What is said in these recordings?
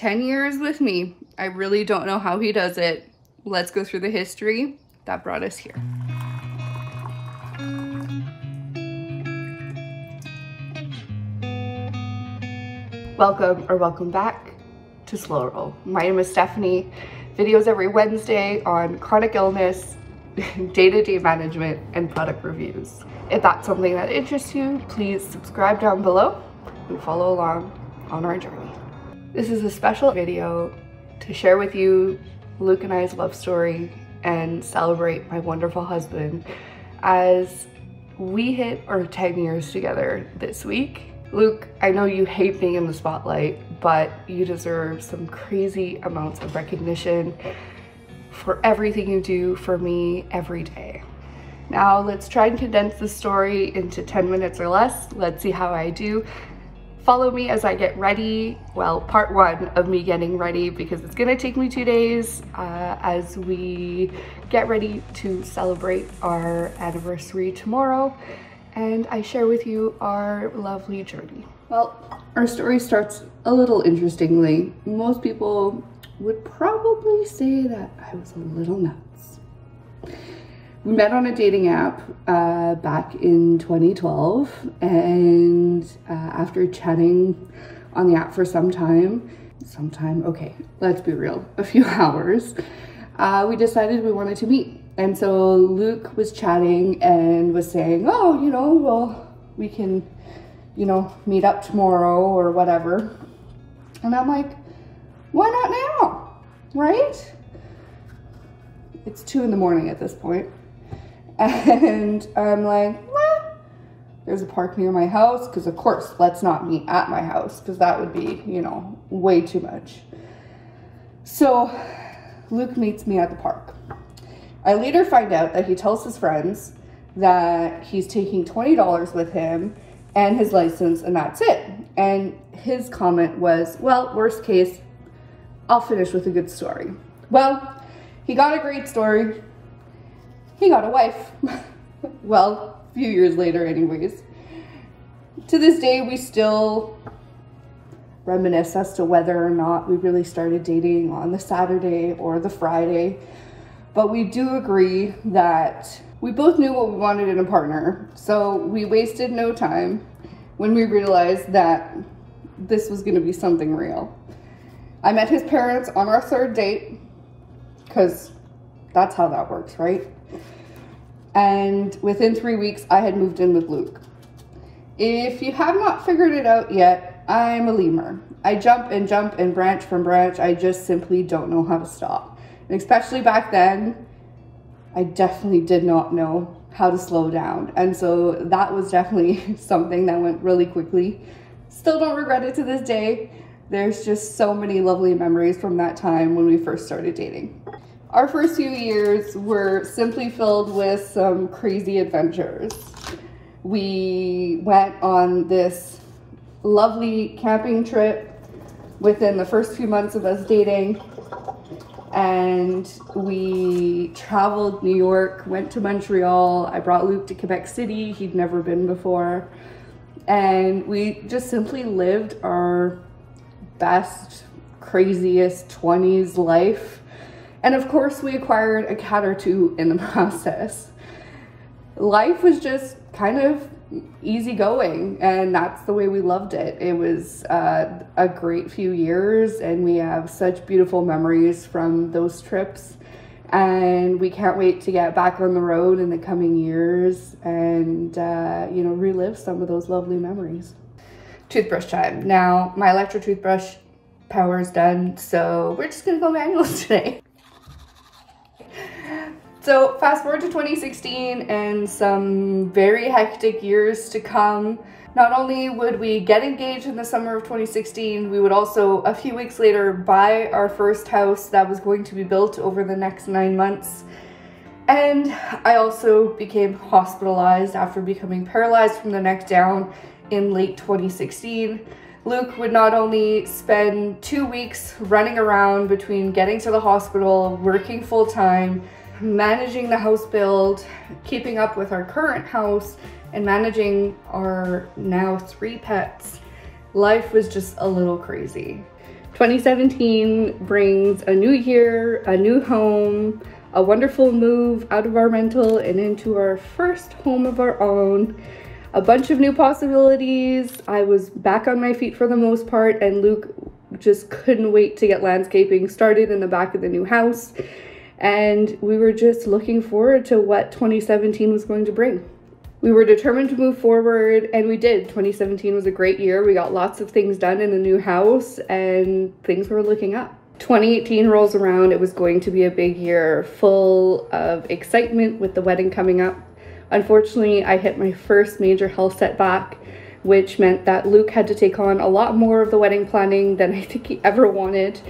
10 years with me. I really don't know how he does it. Let's go through the history that brought us here. Welcome or welcome back to Slow Roll. My name is Stephanie. Videos every Wednesday on chronic illness, day-to-day -day management, and product reviews. If that's something that interests you, please subscribe down below and follow along on our journey. This is a special video to share with you Luke and I's love story and celebrate my wonderful husband as we hit our 10 years together this week Luke, I know you hate being in the spotlight, but you deserve some crazy amounts of recognition for everything you do for me every day. Now let's try and condense the story into 10 minutes or less. Let's see how I do. Follow me as I get ready, well, part one of me getting ready because it's gonna take me two days uh, as we get ready to celebrate our anniversary tomorrow and I share with you our lovely journey. Well, our story starts a little interestingly. Most people would probably say that I was a little nuts. We met on a dating app uh, back in 2012 and uh, after chatting on the app for some time, some time, okay, let's be real, a few hours, uh, we decided we wanted to meet. And so Luke was chatting and was saying, oh, you know, well, we can, you know, meet up tomorrow or whatever. And I'm like, why not now? Right? It's two in the morning at this point. And I'm like, there's a park near my house. Because, of course, let's not meet at my house because that would be, you know, way too much. So Luke meets me at the park. I later find out that he tells his friends that he's taking $20 with him and his license, and that's it. And his comment was, well, worst case, I'll finish with a good story. Well, he got a great story. He got a wife. well, a few years later, anyways. To this day, we still reminisce as to whether or not we really started dating on the Saturday or the Friday but we do agree that we both knew what we wanted in a partner. So we wasted no time when we realized that this was going to be something real. I met his parents on our third date because that's how that works, right? And within three weeks, I had moved in with Luke. If you have not figured it out yet, I'm a lemur. I jump and jump and branch from branch. I just simply don't know how to stop. And especially back then, I definitely did not know how to slow down. And so that was definitely something that went really quickly. Still don't regret it to this day. There's just so many lovely memories from that time when we first started dating. Our first few years were simply filled with some crazy adventures. We went on this lovely camping trip within the first few months of us dating and we traveled New York, went to Montreal. I brought Luke to Quebec City. He'd never been before. And we just simply lived our best, craziest 20s life. And of course, we acquired a cat or two in the process. Life was just kind of easygoing and that's the way we loved it. It was uh, a great few years and we have such beautiful memories from those trips. And we can't wait to get back on the road in the coming years and uh, you know relive some of those lovely memories. Toothbrush time. Now my electric toothbrush power is done so we're just gonna go manual today so fast forward to 2016 and some very hectic years to come. Not only would we get engaged in the summer of 2016, we would also a few weeks later buy our first house that was going to be built over the next nine months. And I also became hospitalized after becoming paralyzed from the neck down in late 2016. Luke would not only spend two weeks running around between getting to the hospital, working full time, managing the house build, keeping up with our current house, and managing our now three pets, life was just a little crazy. 2017 brings a new year, a new home, a wonderful move out of our rental and into our first home of our own. A bunch of new possibilities. I was back on my feet for the most part, and Luke just couldn't wait to get landscaping started in the back of the new house. And we were just looking forward to what 2017 was going to bring. We were determined to move forward and we did. 2017 was a great year. We got lots of things done in the new house and things were looking up. 2018 rolls around. It was going to be a big year full of excitement with the wedding coming up. Unfortunately i hit my first major health setback which meant that luke had to take on a lot more of the wedding planning than i think he ever wanted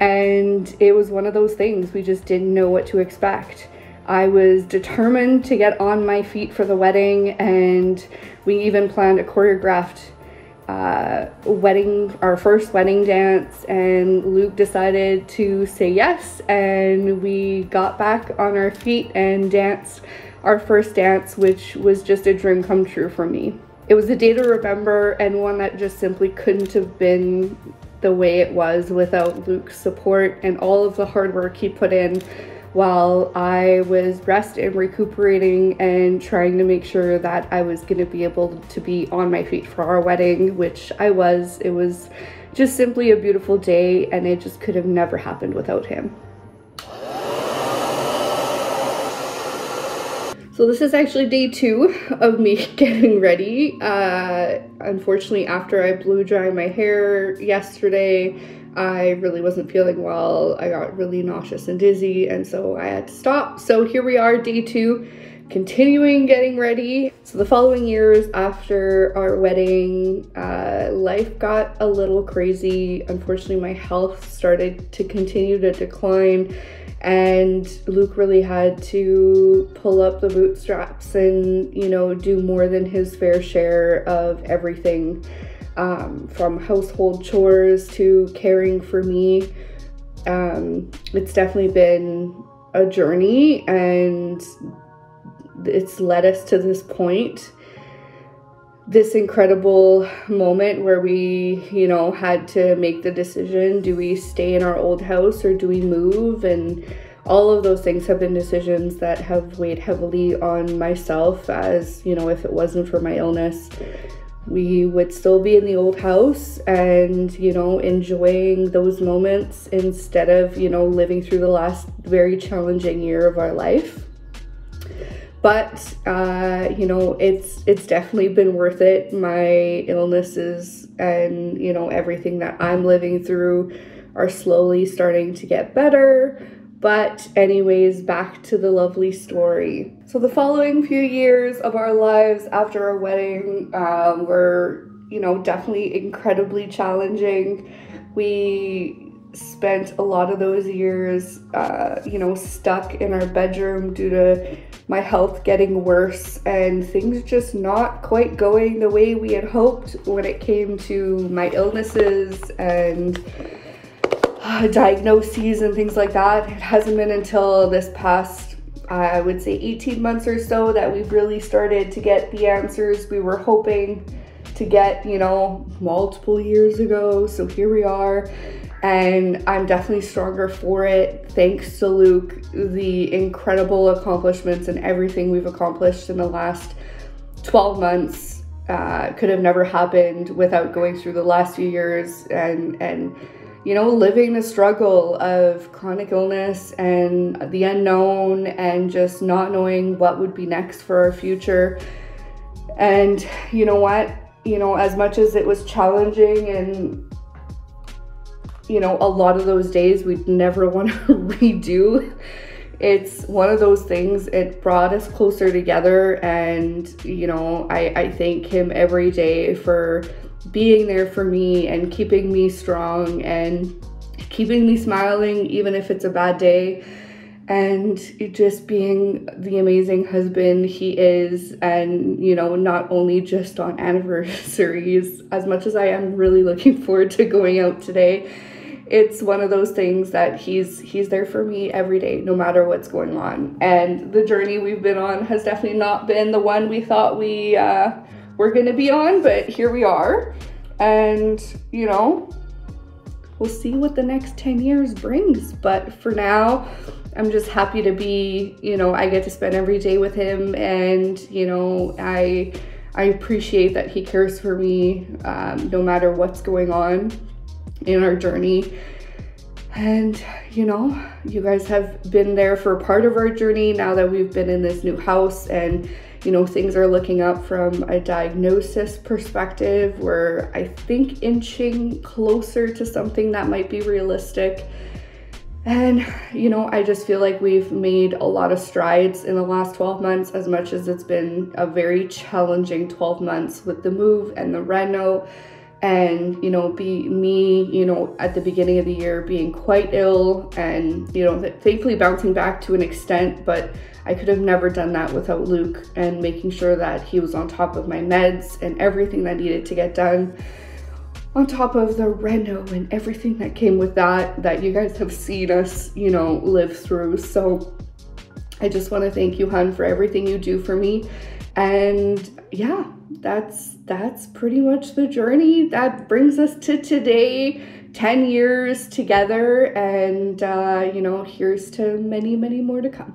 and it was one of those things we just didn't know what to expect I was determined to get on my feet for the wedding, and we even planned a choreographed uh, wedding, our first wedding dance, and Luke decided to say yes, and we got back on our feet and danced our first dance, which was just a dream come true for me. It was a day to remember and one that just simply couldn't have been the way it was without Luke's support and all of the hard work he put in while I was rest and recuperating and trying to make sure that I was going to be able to be on my feet for our wedding, which I was. It was just simply a beautiful day and it just could have never happened without him. So this is actually day two of me getting ready. Uh, unfortunately, after I blew dry my hair yesterday, I really wasn't feeling well. I got really nauseous and dizzy, and so I had to stop. So here we are, day two, continuing getting ready. So the following years after our wedding, uh, life got a little crazy. Unfortunately, my health started to continue to decline and Luke really had to pull up the bootstraps and, you know, do more than his fair share of everything um, from household chores to caring for me. Um, it's definitely been a journey and it's led us to this point this incredible moment where we, you know, had to make the decision do we stay in our old house or do we move? And all of those things have been decisions that have weighed heavily on myself, as, you know, if it wasn't for my illness, we would still be in the old house and you know enjoying those moments instead of you know living through the last very challenging year of our life but uh, you know it's it's definitely been worth it my illnesses and you know everything that i'm living through are slowly starting to get better but anyways, back to the lovely story. So the following few years of our lives after our wedding um, were, you know, definitely incredibly challenging. We spent a lot of those years, uh, you know, stuck in our bedroom due to my health getting worse and things just not quite going the way we had hoped when it came to my illnesses and uh, diagnoses and things like that. It hasn't been until this past, I would say 18 months or so that we've really started to get the answers we were hoping to get, you know, multiple years ago. So here we are and I'm definitely stronger for it. Thanks to Luke, the incredible accomplishments and everything we've accomplished in the last 12 months uh, could have never happened without going through the last few years and and you know, living the struggle of chronic illness and the unknown and just not knowing what would be next for our future. And you know what? You know, as much as it was challenging and, you know, a lot of those days we'd never want to redo, it's one of those things, it brought us closer together. And, you know, I, I thank him every day for being there for me and keeping me strong and keeping me smiling even if it's a bad day and just being the amazing husband he is and you know not only just on anniversaries as much as i am really looking forward to going out today it's one of those things that he's he's there for me every day no matter what's going on and the journey we've been on has definitely not been the one we thought we uh, we're gonna be on, but here we are. And, you know, we'll see what the next 10 years brings. But for now, I'm just happy to be, you know, I get to spend every day with him and, you know, I I appreciate that he cares for me um, no matter what's going on in our journey. And, you know, you guys have been there for part of our journey now that we've been in this new house and, you know, things are looking up from a diagnosis perspective. We're, I think, inching closer to something that might be realistic. And, you know, I just feel like we've made a lot of strides in the last 12 months, as much as it's been a very challenging 12 months with the move and the reno and you know be me you know at the beginning of the year being quite ill and you know thankfully bouncing back to an extent but i could have never done that without luke and making sure that he was on top of my meds and everything that needed to get done. On top of the reno and everything that came with that that you guys have seen us you know live through. So i just want to thank you hun for everything you do for me and yeah that's that's pretty much the journey that brings us to today 10 years together and uh, you know here's to many many more to come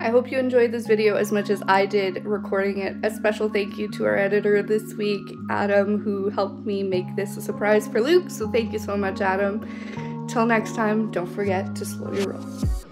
I hope you enjoyed this video as much as I did recording it. A special thank you to our editor this week, Adam, who helped me make this a surprise for Luke. So thank you so much, Adam. Till next time, don't forget to slow your roll.